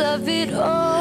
of it all.